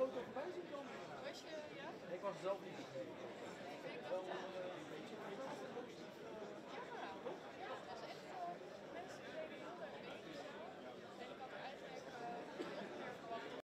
foto voorbij zien komen? Was je, ja? Ik was zelf niet.